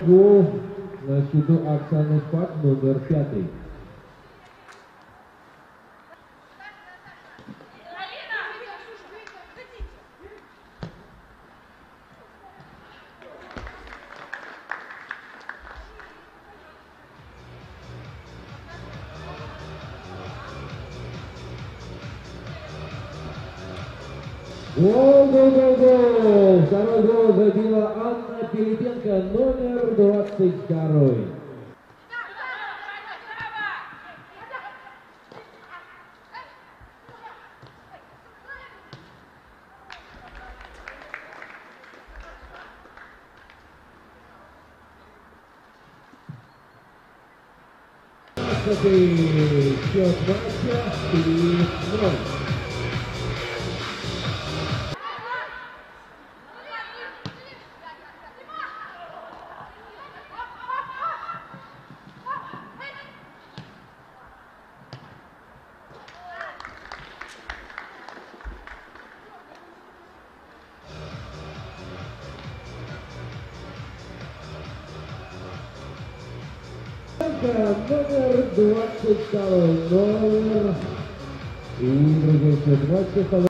Гол на счету Оксаны Шпак, номер пятый. Гол, гол, гол, гол! Второй гол забила Светлана Пилипенко, номер 22. Счет 2 и 0. команда номер 22, номер и другие 22.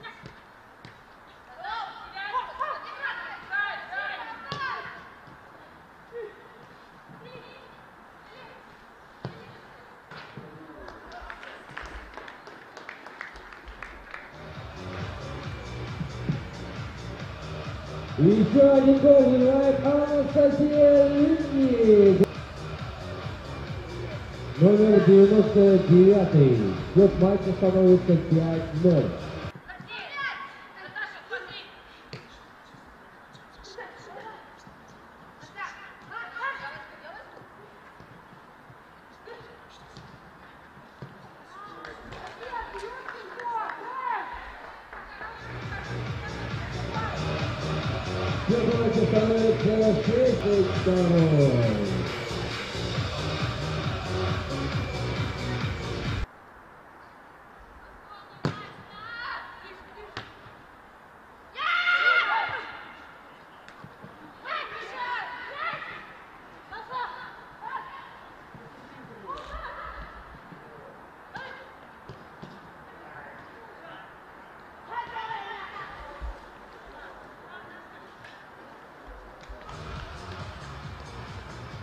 Еще один гол Анастасия Линник. Номер 99. Счет матча становится 5-0. Счет матча становится 6-2.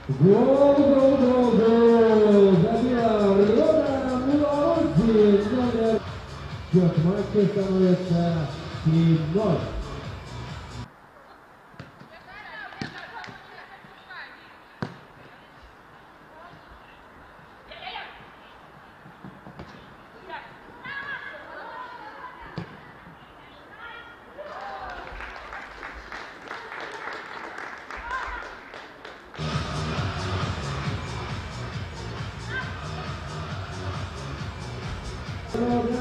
Гол, гол, гол, гол! Забила Рона Мулаудзи, номер... Счет матча становится 3-0. Программ